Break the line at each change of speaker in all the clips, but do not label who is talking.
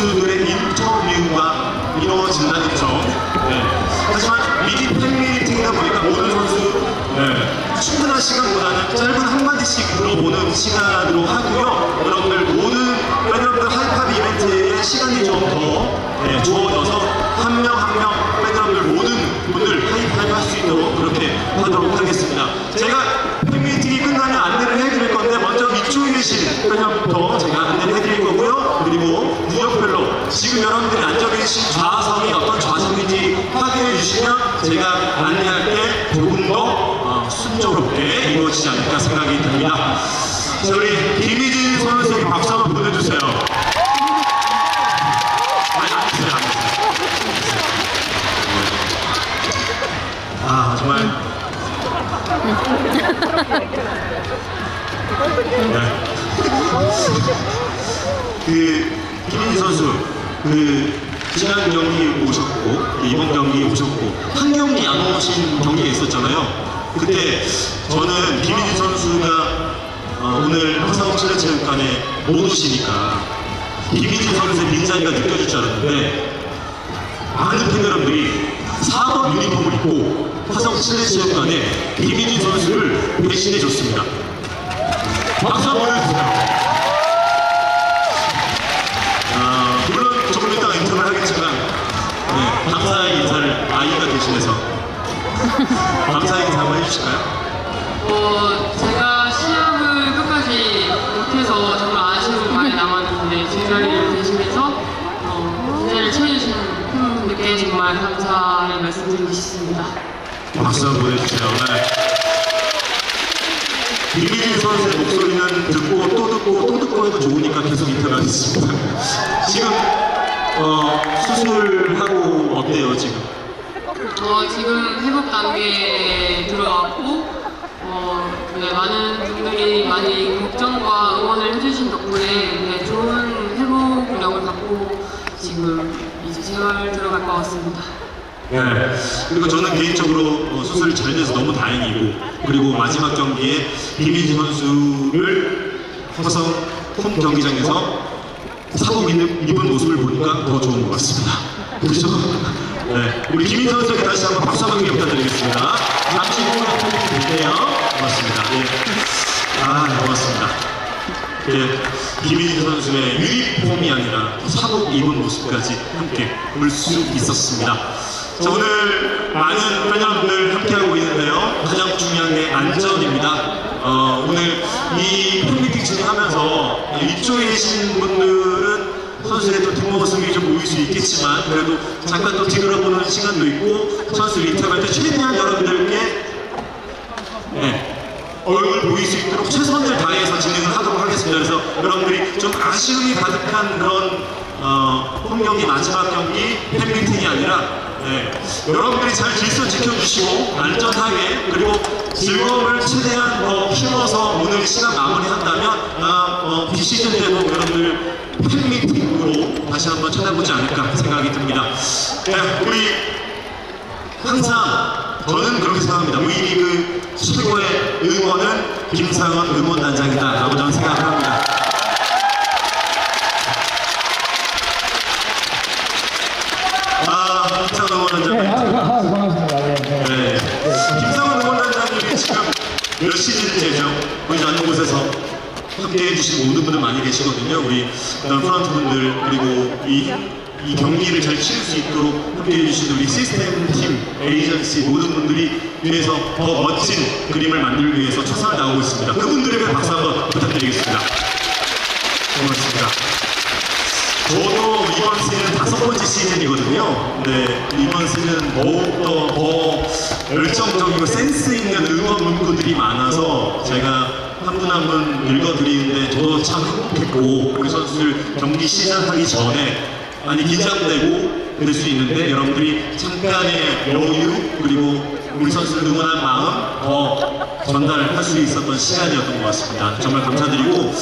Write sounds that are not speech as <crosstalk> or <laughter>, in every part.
선수들의 인터뷰가 이루어진다는 점. 네. 하지만 미리 팬미팅이다 보니까 모든 선수 네. 충분한 시간보다는 짧은 한마디씩 물어보는 시간으로 하고요. 여러분들 모든 팬여러분들 하이팝 이벤트에 시간이 좀더 네, 주어져서 한 명 한 명 팬여러분들 모든 분들 하이파이브 할수 있도록 그렇게 하도록 하겠습니다. 제가 팬미팅이 끝나면 안내를 해드릴 건데 먼저 위쪽에 계신 팬여러분부터 제가 안내를 해드릴 거고요. 그리고 구역별로 지금 여러분들이 앉아 계신 좌석이 어떤 좌석인지 확인해 주시면 제가 안내할 때 조금 더 어, 순조롭게 이루어지지 않을까 생각이 듭니다. 자, 우리 김희진 선수에게 박수 한번 보내주세요. 주세요. 아, 정말. 네. 그, 김민지 선수, 그, 지난 경기 오셨고, 이번 경기 오셨고, 한 경기 안 오신 경기가 있었잖아요. 그때 저는 김민지 선수가 어, 오늘 화성 실내체육관에 못 오시니까 김민지 선수의 빈자리가 느껴질 줄 알았는데 많은 팬 여러분들이 4번 유니폼을 입고 화성 실내체육관에 김민지 선수를 배신해 줬습니다. 박수 한번 보내주세요. 주실까요?
어, 제가 시합을 끝까지 못해서 정말 아쉬움이 많이 남았는데 제 자리를 대신해서 어, 제 자리를 채워주신 팬분들께 정말 감사의 말씀드리고 싶습니다.
박수 한번 보내주세요. 네. 김민진 선수의 목소리는 듣고 또 듣고 또 듣고 해도 좋으니까 계속 인터뷰하겠습니다. 지금 어, 지금?
어, 지금 회복 단계에 들어왔고 어, 네, 많은 분들이 많이 걱정과 응원을 해주신 덕분에 네, 좋은 회복력을 갖고 지금 이제 생활 들어갈 것 같습니다.
네. 그리고 저는 개인적으로 어, 수술이 잘 돼서 너무 다행이고 그리고 마지막 경기에 김민지 선수를 화성 홈 경기장에서 사복 입는, 입은 모습을 보니까 더 좋은 것 같습니다. 그렇죠? 네. 우리 김민지 선수에게 다시 한번 박수 한번 부탁드리겠습니다. 잠시 후에 볼게요. 고맙습니다. 예. 아, 고맙습니다. 예, 김민지 선수의 유니폼이 아니라 사복 입은 모습까지 함께 볼 수 있었습니다. 자, 오늘 많은 팬여러분들 함께하고 있는데요. 가장 중요한 게 안전입니다. 어, 오늘 이 팬미팅 진행하면서 이쪽에 계신 분들은 선수의 또 뒷모습이 좀 보일 수 있겠지만 그래도 잠깐 또 뒤돌아보는 시간도 있고 선수 인터뷰할 때 최대한 여러분들께 네, 얼굴 보일 수 있도록 최선을 다해서 진행을 하도록 하겠습니다. 그래서 여러분들이 좀 아쉬움이 가득한 그런 어, 홈 경기 마지막 경기 팬미팅이 아니라 네, 여러분들이 잘 질서 지켜주시고 안전하게 그리고 즐거움을 최대한 더 키워서 오늘 시간 마무리한다면 아, 어, 비시즌 때도 여러분들 팬미팅으로 다시 한번 찾아보지 않을까 생각이 듭니다. 네, 우리 항상 저는 그렇게 생각합니다. V리그 최고의 응원은 김상원 응원단장이다라고 저는 생각을 합니다. 아, 김상원
네,
응원단장.
아, 아, 반갑습니다. 네, 네.
네. 김상원 응원단장님이 지금 몇 시즌째죠? 보이지 않는 곳에서 함께 해 주신 모든 분들 많이 계시거든요. 우리 프런트 분들 그리고 이, 이 경기를 잘 치를 수 있도록 함께 해 주신 우리 시스템 팀, 에이전시 모든 분들이 위해서 더 멋진 그림을 만들기 위해서 최선을 다하고 있습니다. 그분들에게 박수 한번 부탁드리겠습니다. 고맙습니다. 저도 이번 시즌 다섯 번째 시즌이거든요. 네, 이번 시즌 더욱더 더 열정적이고 센스 있는 응원 문구들이 많아서 제가 한분한분 읽어드리는데 저도 참 행복했고 우리 선수들 경기 시작하기 전에 많이 긴장되고 그럴 수 있는데 여러분들이 잠깐의 여유 그리고 우리 선수를 응원한 마음 더 전달할 수 있었던 시간이었던 것 같습니다. 정말 감사드리고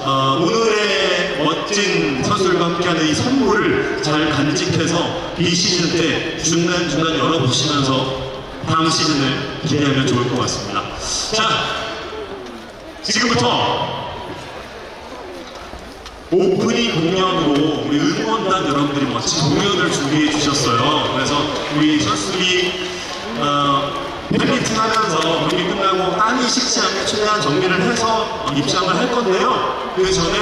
어, 오늘의 멋진 선수들과 함께하는 이 선물을 잘 간직해서 비시즌 때 중간중간 열어보시면서 다음 시즌을 기대하면 좋을 것 같습니다. 자, 지금부터 오프닝 공연으로 우리 응원단 여러분들이 멋진 공연을 준비해 주셨어요. 그래서 우리 선수들이 어, 팬미팅 하면서 경기 끝나고 땀이 식지 않게 최대한 정리를 해서 입장을 할 건데요. 그 전에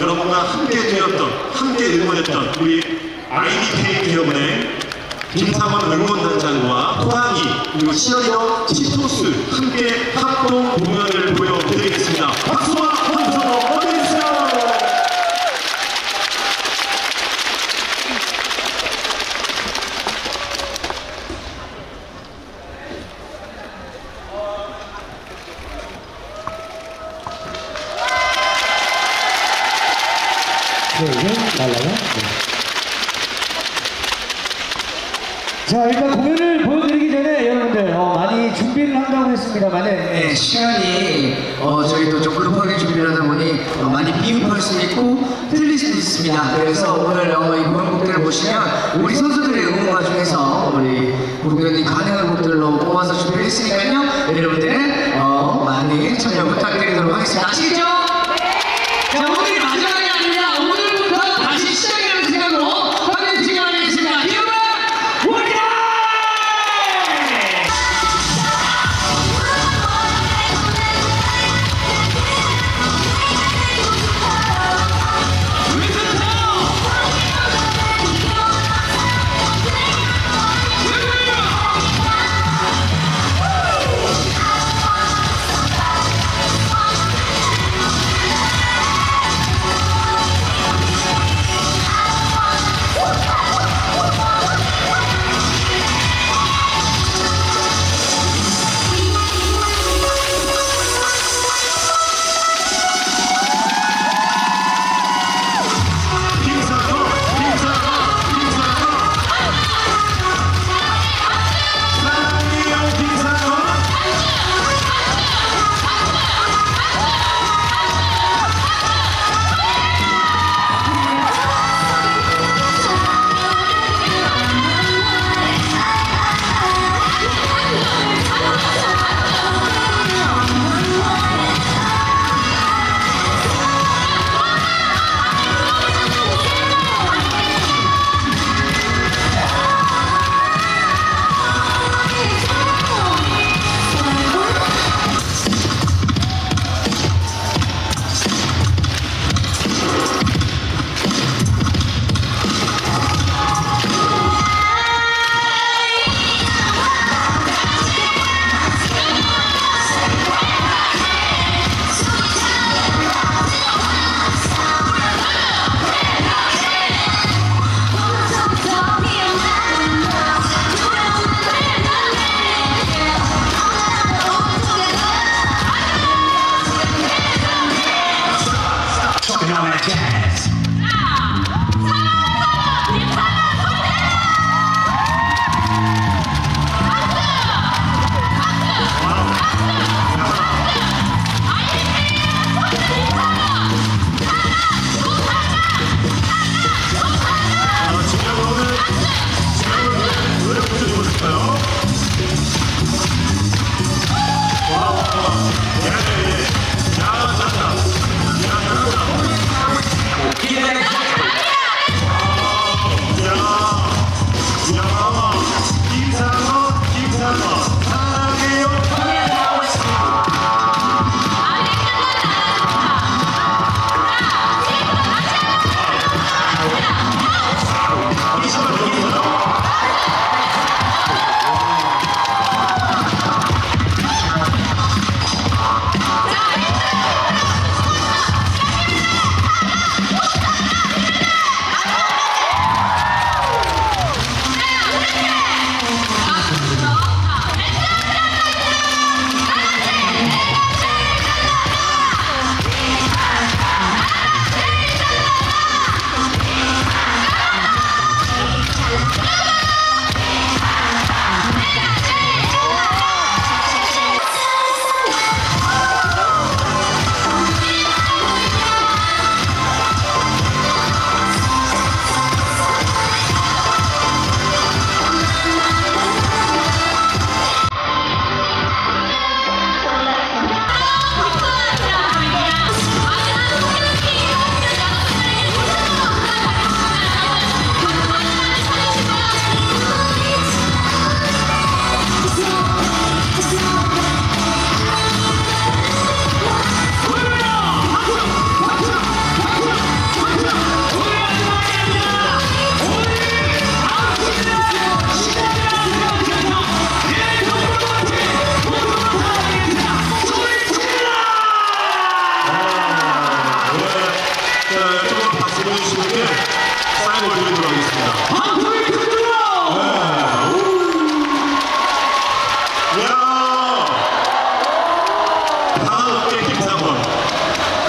여러분과 함께 뛰었던, 함께 응원했던 우리 IBK 기업은행 김상원 응원단장과 호랑이 그리고 치어리더 티토스 함께 합동 공연을 보여드리겠습니다. 박수와 함성 보내주세요.
네, 이제 날라요. 네. 자, 공연을 보여드리기 전에 여러분들 어, 많이 준비를 한다고 했습니다만은
네, 시간이 어, 저희도 좀 급하게 준비를 하다 보니 어, 많이 비흡할 수 있고 틀릴 수도 있습니다. 그래서 오늘 어, 이 공연곡들을 보시면 우리 선수들의 응원가 중에서 우리 공연이 가능한 곡들로 뽑아서 준비를 했으니까요. 여러분들은 어, 많이 참여 부탁드리도록 하겠습니다. 아시겠죠?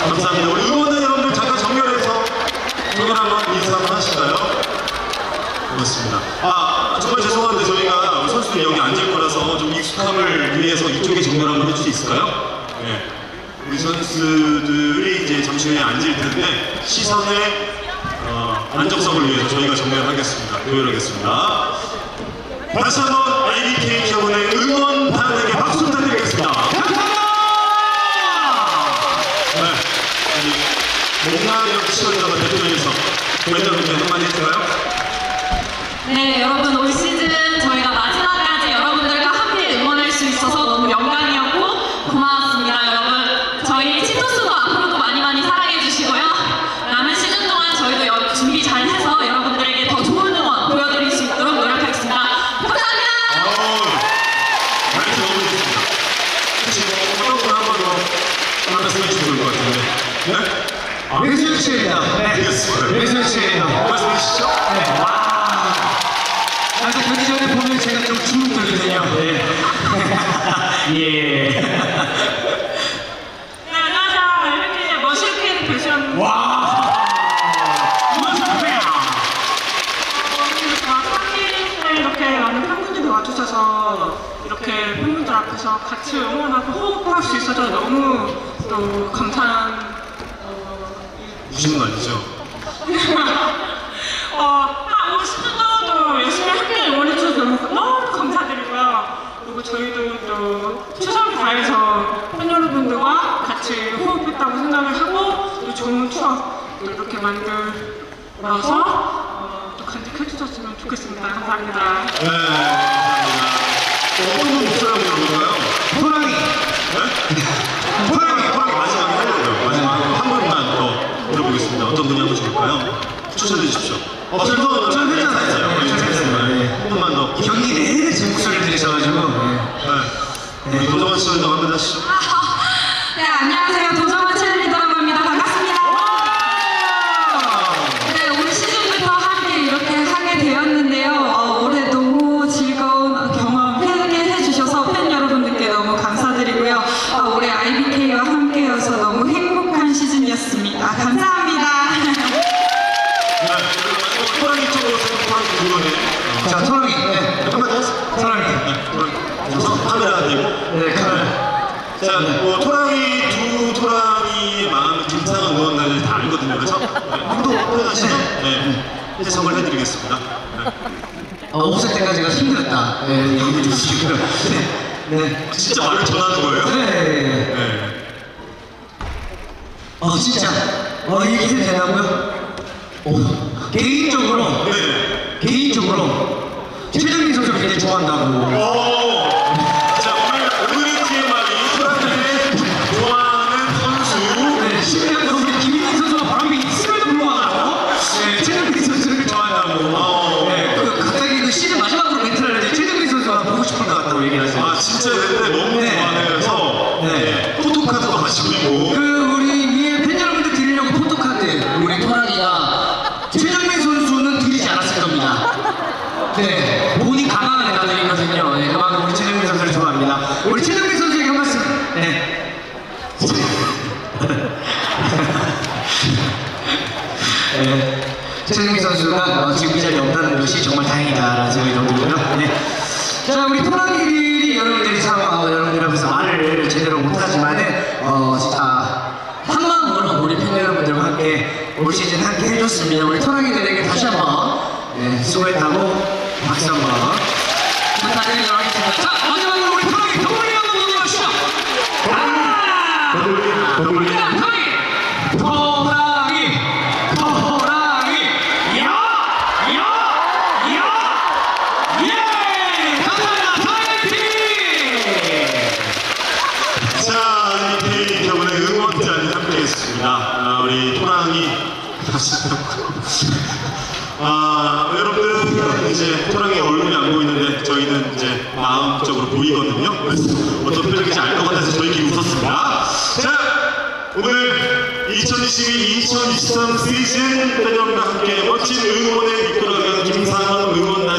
감사합니다. 우리 응원단 여러분들 잠깐 정면에서 정면 한번 인사 한번 하실까요? 고맙습니다. 아, 정말 죄송한데 저희가 선수들이 여기 앉을 거라서 좀 익숙함을 위해서 이쪽에 정면 한번 해줄 수 있을까요? 네. 우리 선수들이 이제 잠시 후에 앉을 텐데 시선의 어, 안정성을 위해서 저희가 정면하겠습니다. 조율하겠습니다. 다시 한번 IBK 기업은의 응원 단에게 박수 부탁드리겠습니다. 목마르 치료자가 대표님께서 멘토님께 한마디 해줄까요?
네, 여러분 올 시즌 저희가 마지막까지 여러분들과 함께 응원할 수 있어서 너무 영광이었고 고마웠습니다, 여러분. 저희 치토스도 앞으로도 많이 많이 사랑해 주시고요. 남은 시즌 동안 저희도 여- 준비 잘 해서 여러분들에게 더 좋은 응원 보여드릴 수 있도록 노력하겠습니다. 감사합니다.
어우, 말씀 너무 좋습니다. 혹시 뭐 어떤 분 한번 더 말씀해 주시면 좋을 것 같은데. 네.
외술 씨예요. 네. 와. 아까 전에 보면 제가 좀 주눅 들거든요. 네. <laughs> 예.
네,
와!
와주셔서 이렇게 팬분들 앞에서 같이 응원하고 호흡할 수 있어서 너무 또 감사한
무슨 말이죠? <laughs>
어, 아, 올 시즌도 열심히 함께 응원해주셔서 너무, 너무 감사드리고요. 그리고 저희도 또 최선을 다해서 팬 여러분들과 같이 호흡했다고 생각을 하고 또 좋은 추억 또 이렇게 만들어서 어, 또 간직해 주셨으면 좋겠습니다. 감사합니다.
네, 감사합니다. 어떤 분 목소리라고 부르는가요?
호랑이.
네? 호랑이, 호랑이 마지막에 하려고요. 마지막에 한 분만 더 물어보겠습니다. 어떤 분이 한번 좋을까요? 추천해 주십시오. 어, 저는
저는 했잖아요.
네, 했습니다. 네. 한 분만 더.
경기 내내 제 목소리를 들으셔가지고. 네.
네. 우리 도정원 씨는 더 한번 하시죠.
네, 안녕하세요. 도정원 첼리더라고 합니다. 반갑습니다. 네, 올 시즌부터 함께 이렇게 하게 되었는데요. 어, 올해 너무 즐거운 경험 함께 해주셔서 팬 여러분들께 너무 감사드리고요. 어, 올해 IBK와 함께여서 너무 행복한 시즌이었습니다. 감사합니다.
네. 그리고 호랑이 쪽으로 호랑이 물어내.
자, 토랑이. 네.
한번 더 하세요.
토랑이.
네, 호랑이. 우선 카메라 대고.
네, 카메라.
자, 뭐 토랑이 두 토랑이의 마음 김상한 응원단을 다 알거든요. 그래서 한도 표현하시죠? 네, 해석을 해드리겠습니다. 네.
어, 5세 때까지 제가 힘들었다. 네, 얘기해 주시고요. 네. 네.
진짜 말을 전하는 거예요?
네.
네.
어, 진짜. 어, 얘기해도 되나고요? 어, 개인적으로,
네.
개인적으로, 최정민 선수 굉장히 좋아한다고.
오!
얘기를 하세요.
아, 진짜 근데 너무
네.
좋아해서.
네.
네. 포토카드도 같이 그리고.
그 우리 위에 팬 여러분들 드리려고 포토카드 우리 토랑이가 최정민 선수는 드리지 않았을 겁니다. 네, 본인 가방을 내다 드리거든요. 네, 그만큼 우리 최정민 선수를 좋아합니다. 우리 최정민 선수에게 한 말씀. 네. 네. 최정민 선수가 어, 지금 이 자리에 없다는 것이 정말 다행이다라는 생각이 좀 들고요. 네. 자, 우리 토랑이들이 여러분들이 참, 어, 여러분들 앞에서 말을 제대로 못하지만은, 어, 진짜, 한 마음으로 우리 팬 여러분들과 함께 올 시즌 함께 해줬습니다. 우리 토랑이들에게 다시 한 번, 네, 수고했다고 박수 한번 부탁드리도록 하겠습니다. 자, 마지막으로 우리 토랑이 더블리 한번 보내주시죠.
더블리.
토랑이! 토랑이! 토랑이! 야! 야! 야! 예! 감사합니다. 파이팅!
자, 이렇게 저번에 응원단이 함께했습니다. 아, 우리 토랑이 <laughs> 아, 여러분들은 이제 토랑이 얼굴이 안 보이는데 저희는 이제 마음적으로 보이거든요. 그래서 어떤 표정인지 알 것 같아서 저희끼리 웃었습니다. 자, 오늘 2022-2023 시즌 팬 여러분과 함께 멋진 응원에 이끌어간 김상원 응원단장